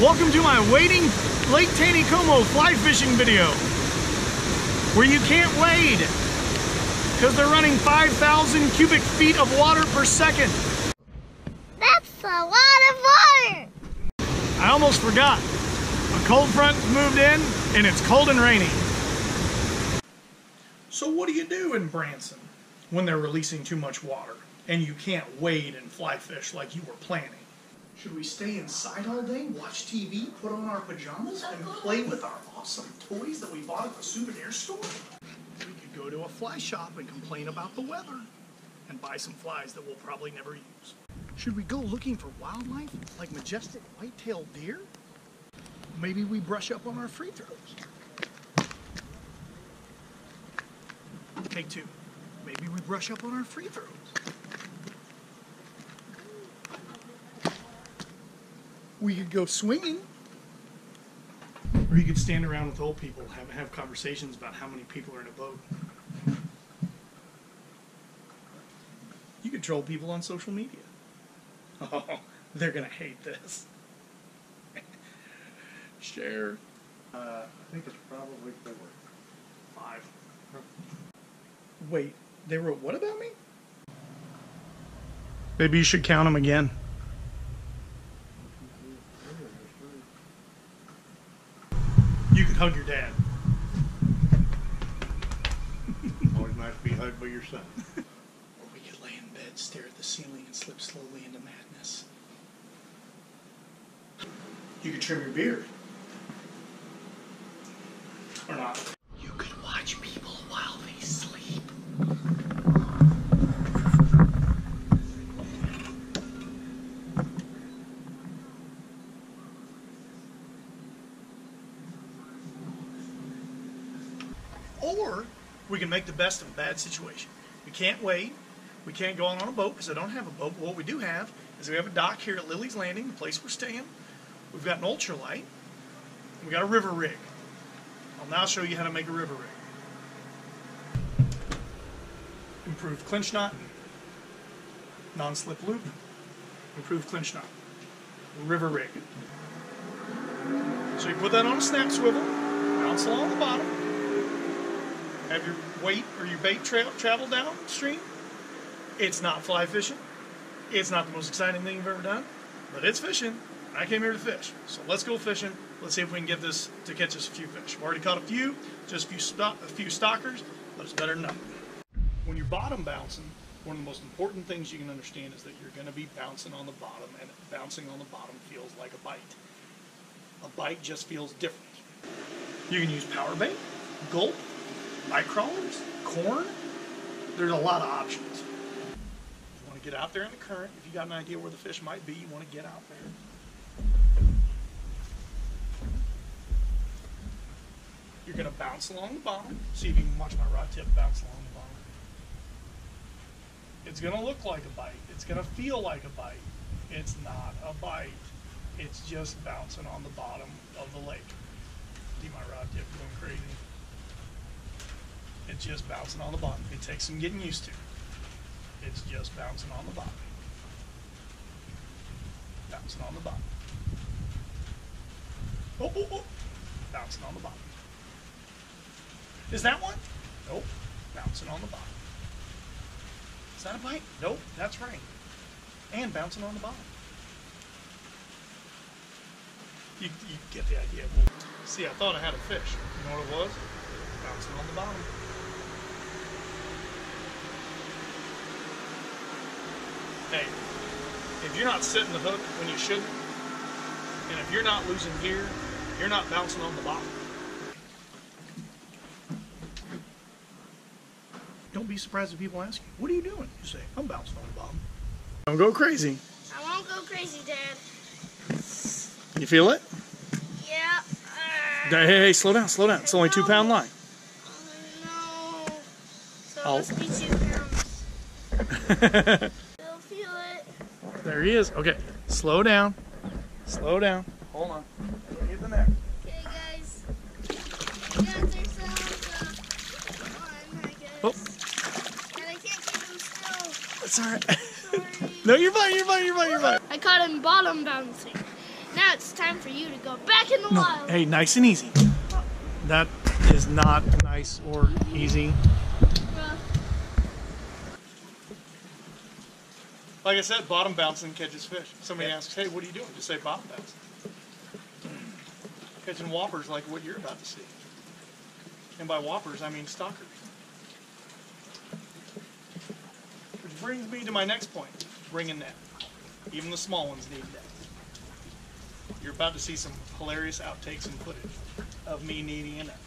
Welcome to my wading Lake Taneycomo fly fishing video where you can't wade because they're running 5,000 cubic feet of water per second. That's a lot of water. I almost forgot. A cold front moved in and it's cold and rainy. So what do you do in Branson when they're releasing too much water and you can't wade and fly fish like you were planning? Should we stay inside all day, watch TV, put on our pajamas, and play with our awesome toys that we bought at the souvenir store? We could go to a fly shop and complain about the weather and buy some flies that we'll probably never use. Should we go looking for wildlife like majestic white-tailed deer? Maybe we brush up on our free throws. Take two. Maybe we brush up on our free throws. We could go swinging. Or you could stand around with old people, have, have conversations about how many people are in a boat. You could troll people on social media. Oh, they're gonna hate this. Share. Uh, I think it's probably four. Five. Wait, they wrote what about me? Maybe you should count them again. You could hug your dad. Always nice to be hugged by your son. Or we could lay in bed, stare at the ceiling, and slip slowly into madness. You could trim your beard. Or not. You could watch people while they sleep. Or we can make the best of a bad situation. We can't wait. We can't go on on a boat because I don't have a boat. But what we do have is we have a dock here at Lilleys' Landing, the place we're staying. We've got an ultralight. We've got a river rig. I'll now show you how to make a river rig. Improved clinch knot, non-slip loop, improved clinch knot, river rig. So you put that on a snap swivel, bounce along the bottom, have your weight or your bait tra- travel downstream. It's not fly fishing. It's not the most exciting thing you've ever done, but it's fishing. I came here to fish, so let's go fishing. Let's see if we can get this to catch us a few fish. We've already caught a few, just a few, sto- a few stockers, but it's better than nothing. When you're bottom bouncing, one of the most important things you can understand is that you're going to be bouncing on the bottom, and bouncing on the bottom feels like a bite. A bite just feels different. You can use power bait, gulp, night crawlers, corn. There's a lot of options. You want to get out there in the current. If you got an idea where the fish might be, you want to get out there. You're going to bounce along the bottom. See if you can watch my rod tip bounce along the bottom. It's going to look like a bite. It's going to feel like a bite. It's not a bite. It's just bouncing on the bottom of the lake. See my rod tip going crazy. It's just bouncing on the bottom. It takes some getting used to. It's just bouncing on the bottom. Bouncing on the bottom. Oh, oh, oh. Bouncing on the bottom. Is that one? Nope. Bouncing on the bottom. Is that a bite? Nope. That's right. And bouncing on the bottom. You, you get the idea. See, I thought I had a fish. You know what it was? Bouncing on the bottom. Hey, if you're not setting the hook when you shouldn't, and if you're not losing gear, you're not bouncing on the bottom. Don't be surprised if people ask you, what are you doing? You say, I'm bouncing on the bottom. Don't go crazy. I won't go crazy, Dad. You feel it? Yeah. Uh, Hey, hey, hey, slow down, slow down. It's only two pound line. oh, no. So I'll- it must be two pounds. Still feel it. there he is. Okay, slow down. Slow down. Hold on. Don't hit the neck. Okay, guys. You got yourselves one, I. Oh. And I can't keep them still. It's all right. No, you're fine, you're fine, you're fine, you're fine. I caught him bottom bouncing. Now it's time for you to go back in the No, wild. hey, nice and easy. That is not nice or easy. Like I said, bottom bouncing catches fish. Somebody asks, hey, what are you doing? Just say bottom bouncing. Catching whoppers like what you're about to see. And by whoppers, I mean stockers. Which brings me to my next point. Bring a net. Even the small ones need net. You're about to see some hilarious outtakes and footage of me needing a net.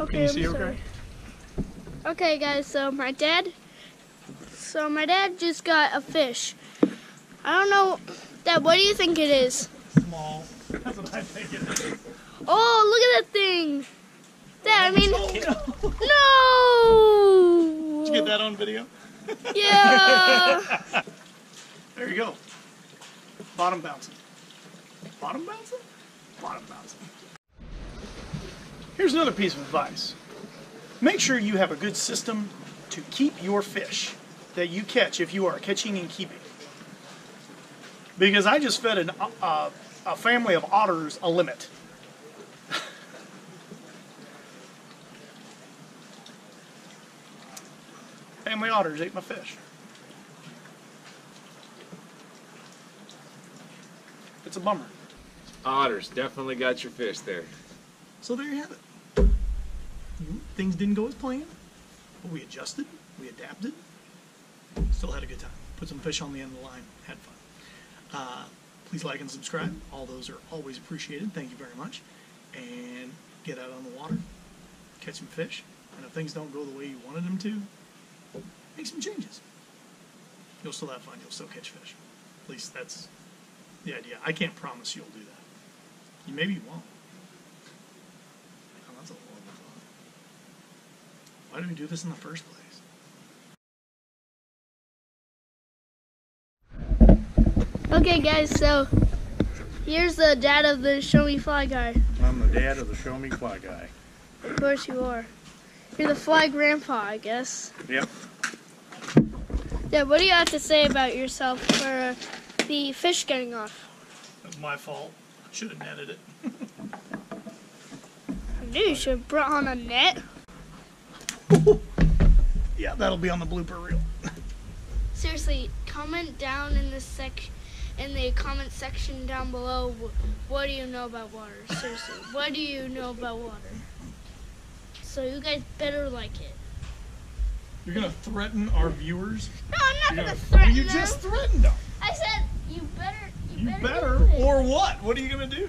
okay. Can you I'm see sorry. okay? Okay, guys. So my dad. So my dad just got a fish. I don't know. Dad, what do you think it is? Small. That's what I think it is. Oh, look at that thing. Dad, I mean, no. Did you get that on video? Yeah. There you go. Bottom bouncing. Bottom bouncing? Bottom bouncing. Here's another piece of advice. Make sure you have a good system to keep your fish that you catch if you are catching and keeping. Because I just fed an, uh, a family of otters a limit. family otters ate my fish. It's a bummer. Otters definitely got your fish there. So there you have it. Things didn't go as planned, but we adjusted, we adapted, still had a good time. Put some fish on the end of the line, had fun. Uh, please like and subscribe. All those are always appreciated. Thank you very much. And get out on the water, catch some fish, and if things don't go the way you wanted them to, make some changes. You'll still have fun. You'll still catch fish. At least that's the idea. I can't promise you'll do that. You maybe you won't. Oh, that's a horrible thought. Why did we do this in the first place? Okay, guys. So here's the dad of the Show Me Fly guy. I'm the dad of the Show Me Fly guy. Of course you are. You're the fly grandpa, I guess. Yep. Dad, what do you have to say about yourself for uh, the fish getting off? That's my fault. I Should have netted it. I knew you should have brought on a net. Yeah, that'll be on the blooper reel. Seriously, comment down in the sec, in the comment section down below. What do you know about water? Seriously, what do you know about water? So you guys better like it. You're gonna threaten our viewers. No, I'm not gonna gonna, threaten you them. just threatened them. I said you better. You, You better. better, or what? What are you gonna do?